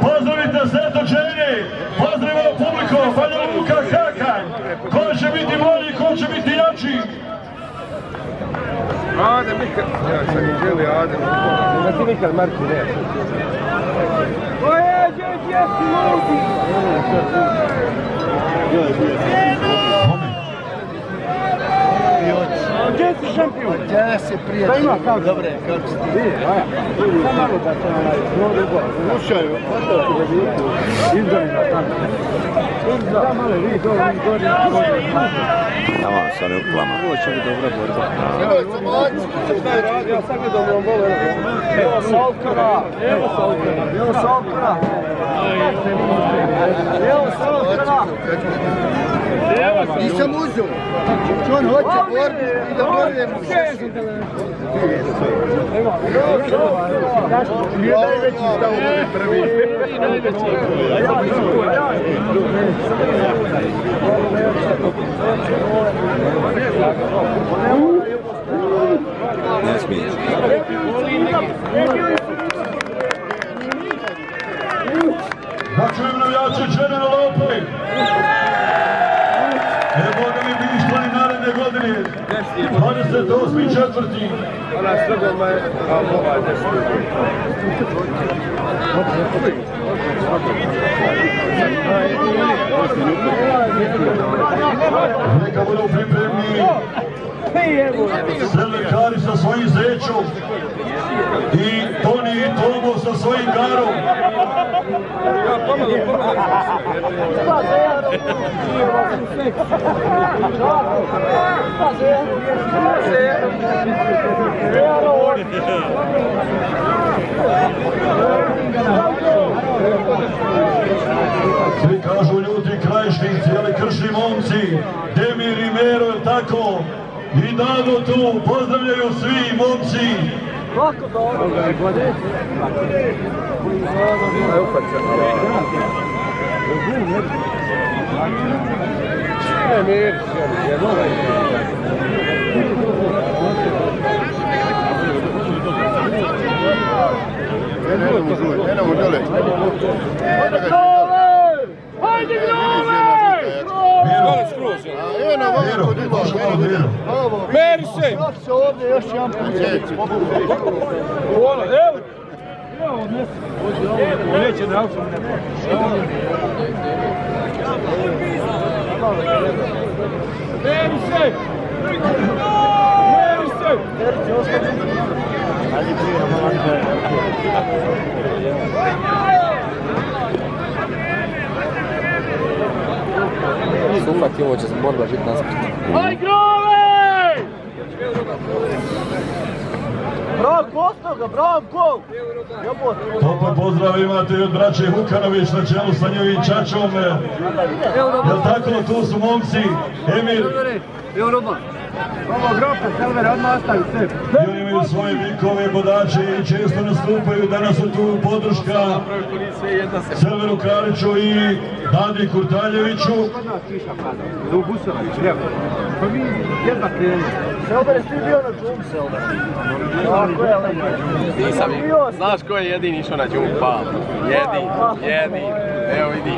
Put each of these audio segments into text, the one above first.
Pozdravite sve točenje, pozdravimo publiku, Banja Luka Hakanj. Ko će biti bolji, ko će biti jači? Ade, Mikal. Ja sam i želi Ade. Da ti Mikal Marko, ne. Pojeđe, gdje si ljudi? Gdje si šampion? Ja se prije. Da ima kako? Dobre, kako si ti? Samo malo da se onaj drugo. Slušaju. Izdavimo tamo. Da malo vi dole, vi gore. Tamo sa onim uklama. Ovo će biti dobra borba. Evo, mlađi. Ja sad gledam vam bole. Evo Salkara. Evo Salkara. Evo Salkara. Evo Salkara. Nisam uzeo. On hoće borbu i da borujemo se. Nije najveći stav bude prvi. Ne smiješ. 28. četvrti. Ona sredoma je, a ova je. Neka budu pripremni Selekari sa svojim zećom i i Tomo sa svojim garom. Svi kažu ljudi krajišnici, ali kršni momci, Demir i Mero, tako? I Dado tu, pozdravljaju svi momci. Ne, miri, sjedi, Idemo dole. Dole skroz, jel? Eno, Mero, ovako diva. može malo Mero. Ovo, Meri se! Se ovdje još jedan put. Ono, evo! Neće da auto Meri se! Meri se! Ufati ovo će se borba biti naspred. Aj, grove! Bravo, Kostoga, bravo, gol! Topli pozdrav imate i od braće Vukanović na čelu sa njegovim čačom. Jel tako, tu su momci, Emir, Ovo grope, Selver, odmah ostavi sve. i oni imaju svoje vikove, bodače i često nastupaju. Danas su tu podrška Selveru Kariću i Nadi Kurtaljeviću. U Busović, lijevo. Pa mi jedva krenuli. Selber, jesi ti bio na džum, Selber? Tako je, ali... Nisam i... Znaš ko je jedini išao na džum pal? Jedini, jedini. Evo vidi.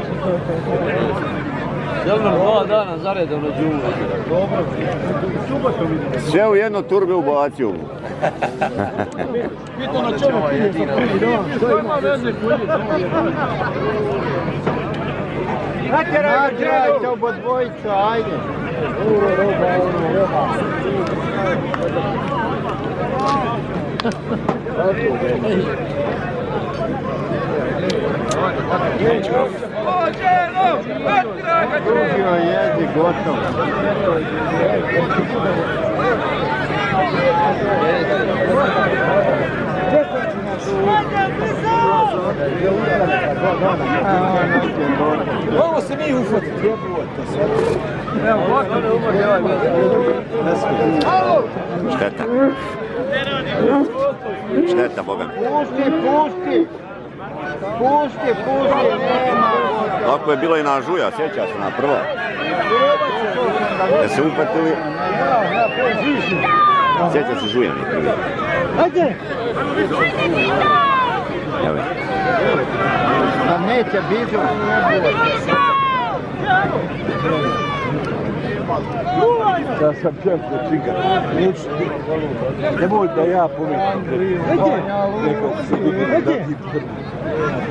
Silver dva dana zaredom na džumu. Sve u jednu turbe ubacio. Pito na čemu ti je Što ima veze koji Natjeraj ga, Nađajte obo dvojica, ajde. Uro, roba, uro, roba. Drugio jedi, gotovo. Ovo se mi jebote. Evo. Šteta. Šteta, Boga. Pusti, pusti. Pusti, pusti, nema. Tako je bilo i na žuja, sjeća se na prva. Da se upatili. Sjeća se žuja mi prvi. Ajde. Evo je. Neće biti. Da sam da čika. Neću. Nemoj da ja. Rekao se da ti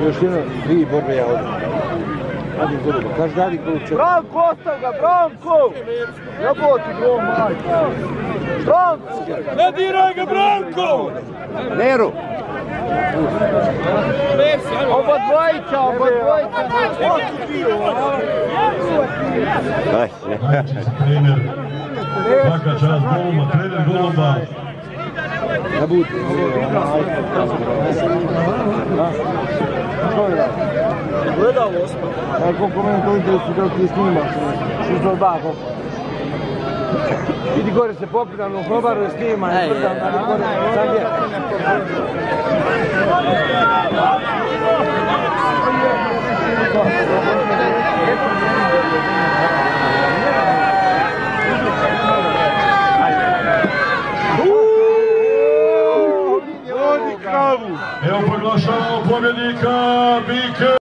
Još jedno, tri borbe ja odem. Radim goluba. Kaži radi golub četiri. Branko, ostav ga, Branko! Jeboti go, majko! Branko! Ne diraj ga, Branko! Neru! Oba dvojica, oba dvojica! Aj, Trener, svaka čast Goluba, trener Goluba. La butti. Dove da Ospa? È il componente del di stima, sul soldato. Ti dico se può aprire un po' per stima, è you. Je. Evo proglašavamo pobjednika BK